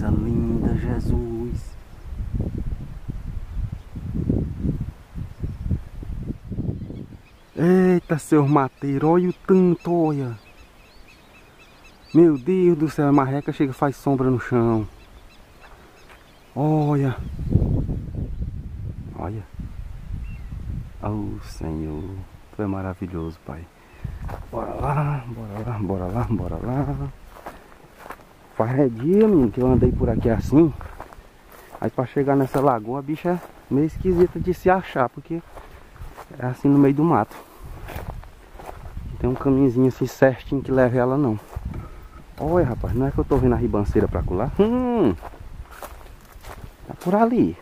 coisa linda, Jesus. Eita, seu mateiro, olha o tanto, olha. Meu Deus do céu, a marreca chega e faz sombra no chão. Olha. Olha. Oh, Senhor. Tu é maravilhoso, Pai. Bora lá, bora lá, bora lá, bora lá. Faz dia, menino, que eu andei por aqui assim. Aí pra chegar nessa lagoa, a bicha é meio esquisita de se achar, porque é assim no meio do mato. Não tem um caminhozinho assim certinho que leve ela não. Olha, rapaz, não é que eu tô vendo a ribanceira pra colar? Hum, tá por ali.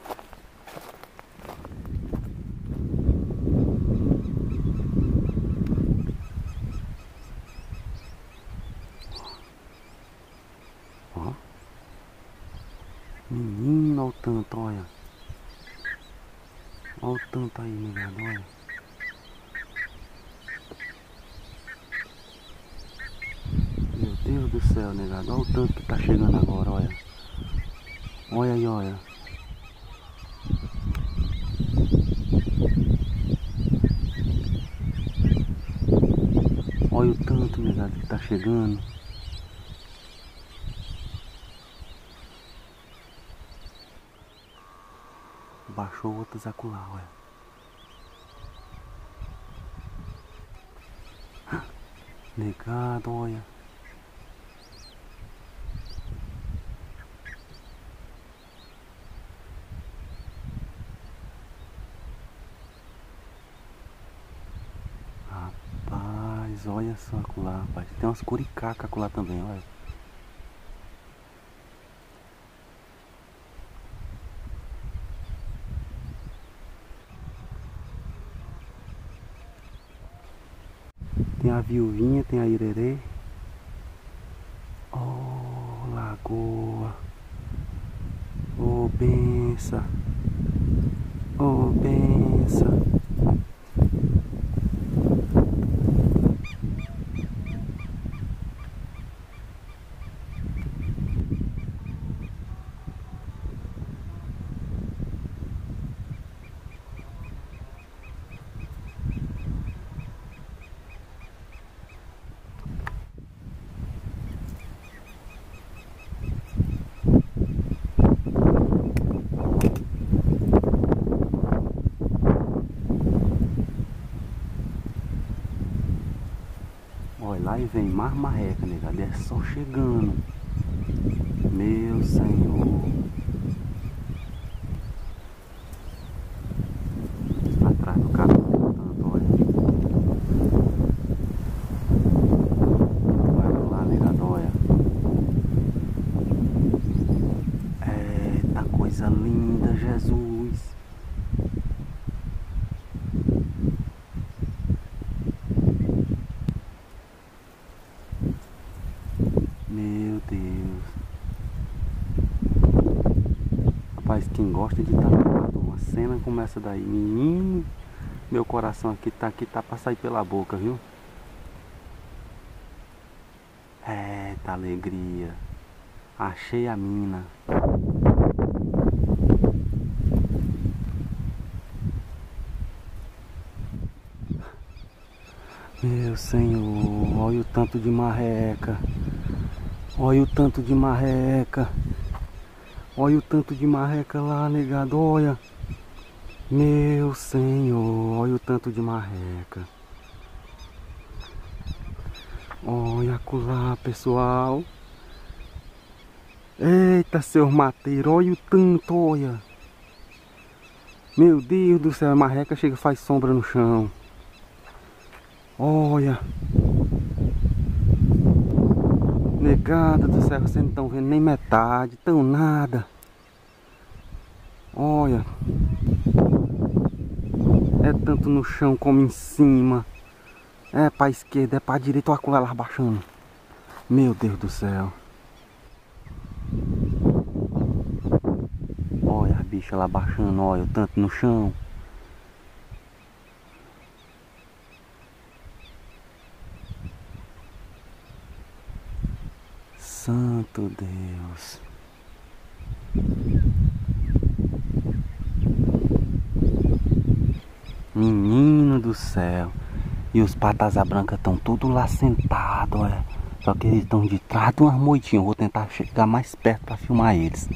Menino, olha o tanto, olha. Olha o tanto aí, negado, olha. Meu Deus do céu, negado. Olha o tanto que tá chegando agora, olha. Olha aí, olha. Olha o tanto, negado, que tá chegando. Baixou outras acolá, olha. Negado, olha. Rapaz, olha só acolá, rapaz. Tem umas curicacas acolá também, olha. Tem a viuvinha, tem a irerê. Oh, lagoa. Oh, benção. Oh, benção. Olha, lá e vem mais marreca, negado. É só chegando. Meu Senhor. Atrás do carro, tanto, olha. Vai lá, negado, olha. Eita, coisa linda, Jesus. Meu Deus. Rapaz, quem gosta de tá uma cena como essa daí, menino, meu coração aqui tá aqui tá pra sair pela boca, viu? Eita alegria. Achei a mina. Meu Senhor, olha o tanto de marreca. Olha o tanto de marreca. Olha o tanto de marreca lá, negado. Olha. Meu Senhor, olha o tanto de marreca. Olha acolá, pessoal. Eita, seu mateiro, olha o tanto, olha. Meu Deus do céu, a marreca chega faz sombra no chão. Olha. Negada do céu, vocês não estão vendo nem metade, tão nada. Olha. É tanto no chão como em cima. É pra esquerda, é pra direita, olha com ela baixando. Meu Deus do céu. Olha a bicha lá baixando, olha o tanto no chão. Deus. Menino do céu. E os patas brancas estão tudo lá sentado, olha. Só que eles estão de trás de umas moitinhas. Vou tentar chegar mais perto para filmar eles.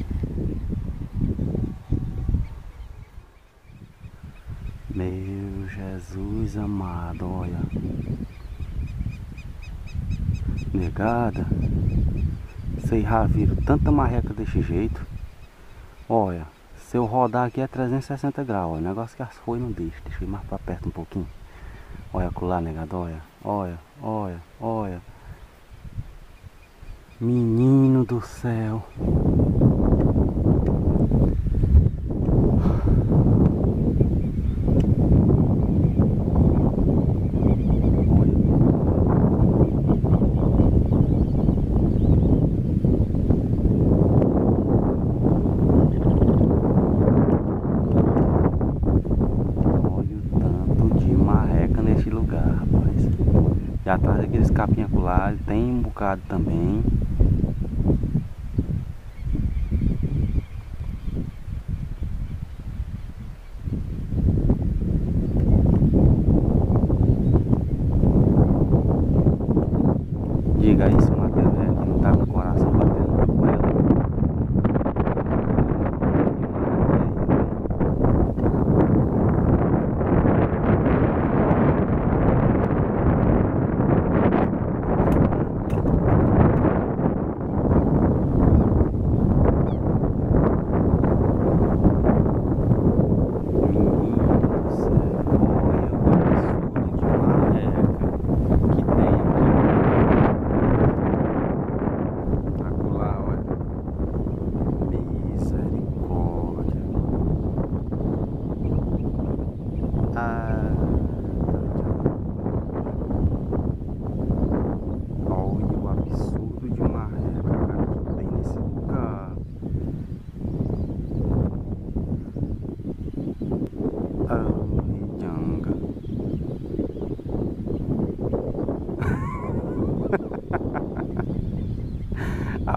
Meu Jesus amado, olha. Negada. Vocês já viram tanta marreca desse jeito. Olha, se eu rodar aqui é 360 graus. O negócio que as foi não deixa. Deixa eu ir mais para perto um pouquinho. Olha lá, negado, olha. Olha, olha, olha. Menino do céu. Atrás daqueles capinha colar tem um bocado também. Diga isso, Matheus, é, que não tá com o coração batendo na goela.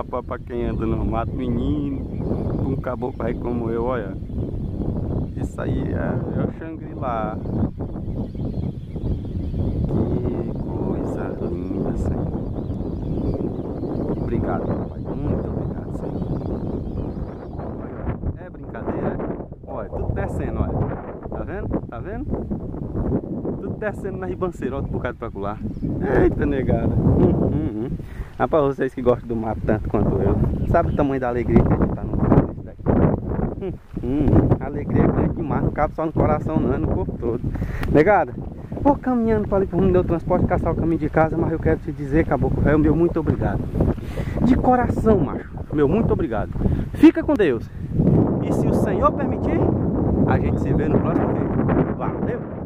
Rapaz, pra quem anda no mato, menino, um caboclo aí como eu, olha. Isso aí é, é o Xangri-Lá. Que coisa linda, Senhor. Obrigado, papai. Muito obrigado, Senhor. É brincadeira? Olha, tudo descendo, olha. Tá vendo? Tá vendo? Tudo descendo na ribanceira, um bocado pra colar. Eita, negada. Hum, hum, hum. Ah, pra vocês que gostam do mato tanto quanto eu, sabe o tamanho da alegria que a gente tá no mato daqui? Hum, hum, alegria é grande demais, não cabe só no coração não, é no corpo todo. Negada, vou caminhando para ali pro rumo do transporte, caçar o caminho de casa, mas eu quero te dizer, caboclo, é o meu muito obrigado. De coração, macho, meu muito obrigado. Fica com Deus. E se o Senhor permitir, a gente se vê no próximo vídeo. Valeu!